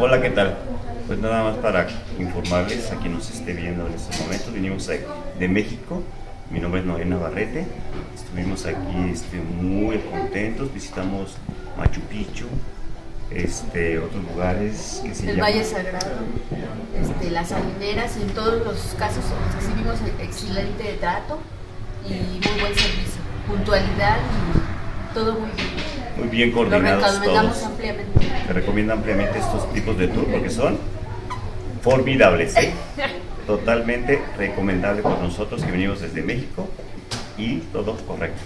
Hola, ¿qué tal? Pues nada más para informarles a quien nos esté viendo en estos momentos, vinimos de México, mi nombre es Noé Navarrete, estuvimos aquí este, muy contentos, visitamos Machu Picchu, este, otros lugares que se El Valle Sagrado, este, las salineras, en todos los casos recibimos excelente trato y muy buen servicio, puntualidad y todo muy bien. Muy bien coordinados recomendamos ampliamente. Se recomienda ampliamente estos tipos de tour porque son formidables. ¿eh? Totalmente recomendable por nosotros que venimos desde México y todo correcto.